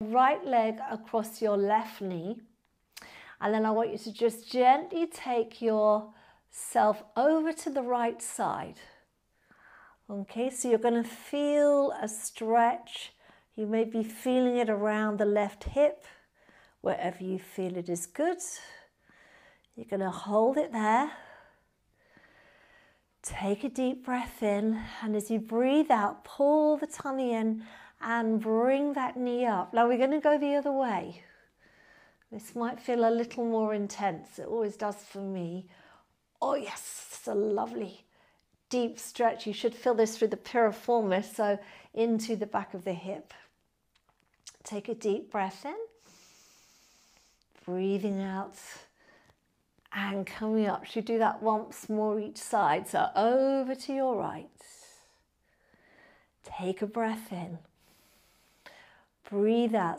right leg across your left knee. And then I want you to just gently take yourself over to the right side. Okay, so you're going to feel a stretch. You may be feeling it around the left hip, wherever you feel it is good. You're going to hold it there. Take a deep breath in, and as you breathe out, pull the tummy in and bring that knee up. Now we're going to go the other way. This might feel a little more intense. It always does for me. Oh yes, it's a lovely deep stretch. You should feel this through the piriformis, so into the back of the hip. Take a deep breath in, breathing out and coming up. Should do that once more each side. So over to your right. Take a breath in. Breathe out,